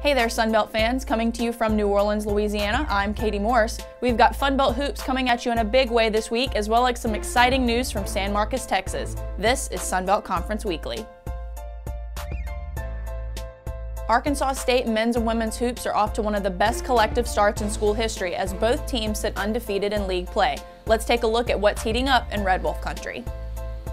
Hey there, Sunbelt fans. Coming to you from New Orleans, Louisiana, I'm Kati Morse. We've got Funbelt Hoops coming at you in a big way this week, as well as some exciting news from San Marcos, Texas. This is Sunbelt Conference Weekly. Arkansas State men's and women's hoops are off to one of the best collective starts in school history as both teams sit undefeated in league play. Let's take a look at what's heating up in Red Wolf country.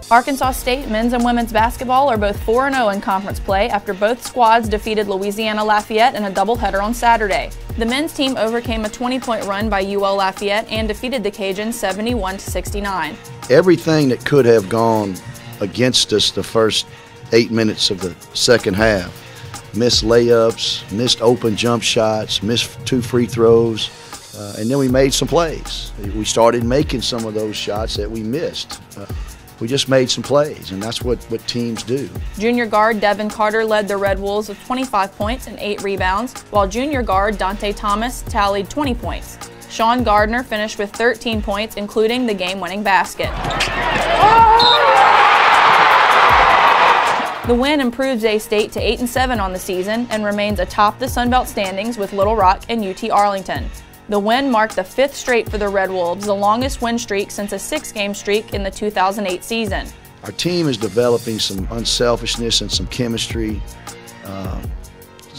Arkansas State men's and women's basketball are both 4-0 in conference play after both squads defeated Louisiana Lafayette in a doubleheader on Saturday. The men's team overcame a 20-point run by UL Lafayette and defeated the Cajuns 71-69. Everything that could have gone against us the first eight minutes of the second half, missed layups, missed open jump shots, missed two free throws, uh, and then we made some plays. We started making some of those shots that we missed. Uh, we just made some plays, and that's what, what teams do. Junior guard Devin Carter led the Red Wolves with 25 points and 8 rebounds, while junior guard Dante Thomas tallied 20 points. Sean Gardner finished with 13 points, including the game-winning basket. The win improves A-State to 8-7 on the season and remains atop the Sun Belt standings with Little Rock and UT Arlington. The win marked the fifth straight for the Red Wolves, the longest win streak since a six-game streak in the 2008 season. Our team is developing some unselfishness and some chemistry, uh,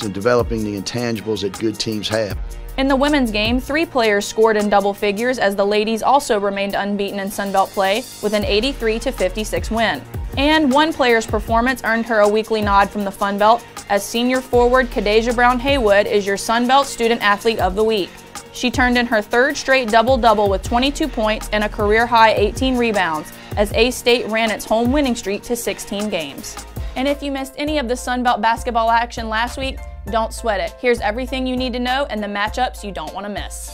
and developing the intangibles that good teams have. In the women's game, three players scored in double figures as the ladies also remained unbeaten in Sunbelt play with an 83-56 win. And one player's performance earned her a weekly nod from the Fun Belt as senior forward Kadeja Brown Haywood is your Sunbelt Student Athlete of the Week. She turned in her third straight double-double with 22 points and a career-high 18 rebounds as A-State ran its home winning streak to 16 games. And if you missed any of the Sunbelt basketball action last week, don't sweat it. Here's everything you need to know and the matchups you don't want to miss.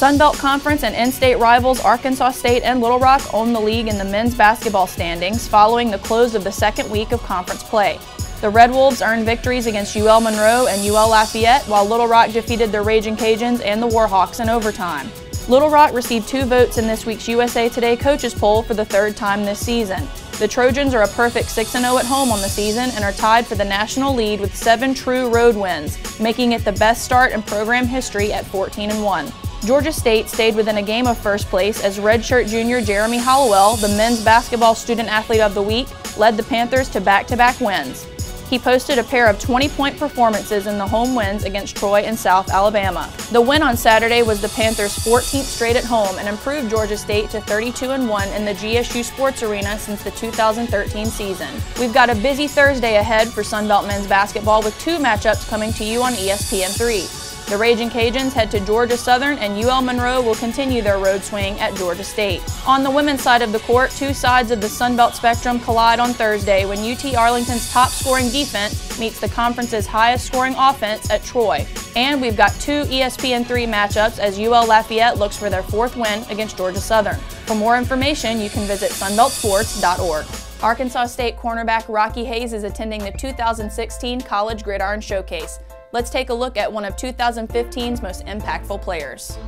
Sunbelt Conference and in-state rivals Arkansas State and Little Rock own the league in the men's basketball standings following the close of the second week of conference play. The Red Wolves earned victories against UL Monroe and UL Lafayette, while Little Rock defeated the Raging Cajuns and the Warhawks in overtime. Little Rock received two votes in this week's USA Today coaches poll for the third time this season. The Trojans are a perfect 6-0 at home on the season and are tied for the national lead with seven true road wins, making it the best start in program history at 14-1. Georgia State stayed within a game of first place as redshirt junior Jeremy Hollowell, the men's basketball student athlete of the week, led the Panthers to back-to-back -back wins. He posted a pair of 20-point performances in the home wins against Troy and South Alabama. The win on Saturday was the Panthers' 14th straight at home and improved Georgia State to 32-1 in the GSU Sports Arena since the 2013 season. We've got a busy Thursday ahead for Sunbelt men's basketball with two matchups coming to you on ESPN3. The Raging Cajuns head to Georgia Southern and UL Monroe will continue their road swing at Georgia State. On the women's side of the court, two sides of the Sun Belt spectrum collide on Thursday when UT Arlington's top scoring defense meets the conference's highest scoring offense at Troy. And we've got two ESPN3 matchups as UL Lafayette looks for their fourth win against Georgia Southern. For more information, you can visit sunbeltsports.org. Arkansas State cornerback Rocky Hayes is attending the 2016 College Gridiron Showcase. Let's take a look at one of 2015's most impactful players.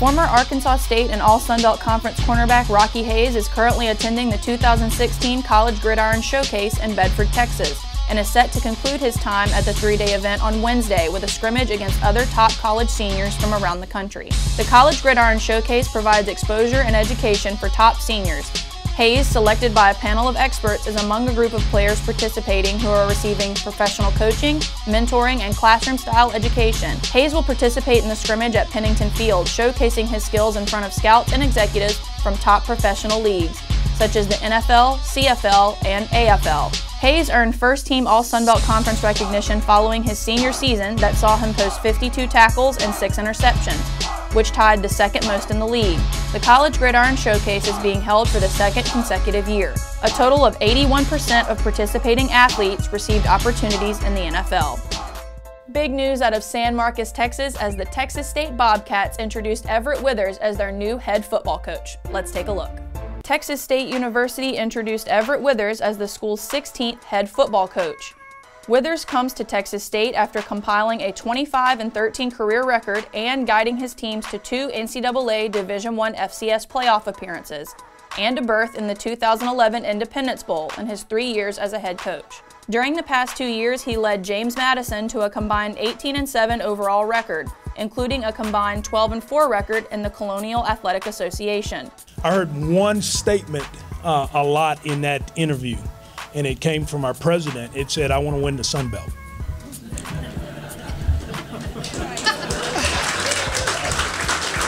Former Arkansas State and All Sun Belt Conference cornerback Rocky Hayes is currently attending the 2016 College Gridiron Showcase in Bedford, Texas, and is set to conclude his time at the three-day event on Wednesday with a scrimmage against other top college seniors from around the country. The College Gridiron Showcase provides exposure and education for top seniors, Hayes, selected by a panel of experts, is among a group of players participating who are receiving professional coaching, mentoring, and classroom-style education. Hayes will participate in the scrimmage at Pennington Field, showcasing his skills in front of scouts and executives from top professional leagues, such as the NFL, CFL, and AFL. Hayes earned first-team All-Sunbelt Conference recognition following his senior season that saw him post 52 tackles and 6 interceptions which tied the second most in the league. The College Gridiron Showcase is being held for the second consecutive year. A total of 81% of participating athletes received opportunities in the NFL. Big news out of San Marcos, Texas, as the Texas State Bobcats introduced Everett Withers as their new head football coach. Let's take a look. Texas State University introduced Everett Withers as the school's 16th head football coach. Withers comes to Texas State after compiling a 25 and 13 career record and guiding his teams to two NCAA Division I FCS playoff appearances and a berth in the 2011 Independence Bowl in his three years as a head coach. During the past two years, he led James Madison to a combined 18 and 7 overall record, including a combined 12 and 4 record in the Colonial Athletic Association. I heard one statement uh, a lot in that interview, and it came from our president. It said, I want to win the Sun Belt.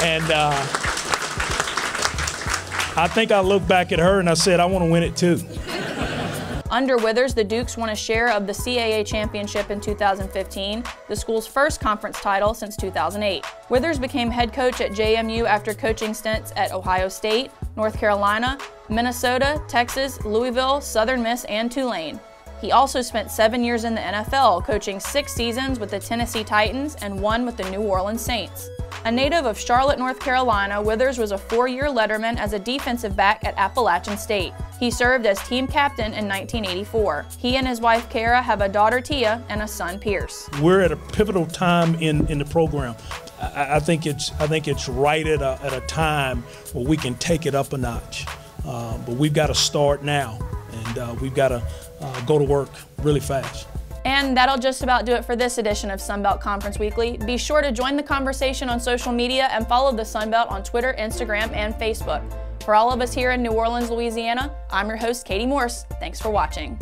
and uh, I think I looked back at her and I said, I want to win it too. Under Withers, the Dukes won a share of the CAA championship in 2015, the school's first conference title since 2008. Withers became head coach at JMU after coaching stints at Ohio State, North Carolina, Minnesota, Texas, Louisville, Southern Miss, and Tulane. He also spent seven years in the NFL, coaching six seasons with the Tennessee Titans and one with the New Orleans Saints. A native of Charlotte, North Carolina, Withers was a four-year letterman as a defensive back at Appalachian State. He served as team captain in 1984. He and his wife Kara have a daughter Tia and a son Pierce. We're at a pivotal time in, in the program. I, I think it's I think it's right at a, at a time where we can take it up a notch. Uh, but we've got to start now, and uh, we've got to uh, go to work really fast. And that'll just about do it for this edition of Sunbelt Conference Weekly. Be sure to join the conversation on social media and follow the Sunbelt on Twitter, Instagram, and Facebook. For all of us here in New Orleans, Louisiana, I'm your host, Kati Morse. Thanks for watching.